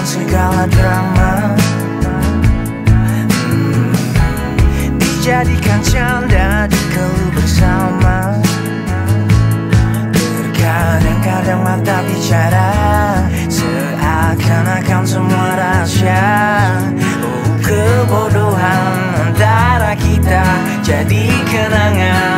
dengan segala drama. Hmm, dijadikan canda di keluh bersama. Terkadang-kadang mata bicara Seakan-akan semua rahasia. Oh kebodohan antara kita Jadi kenangan.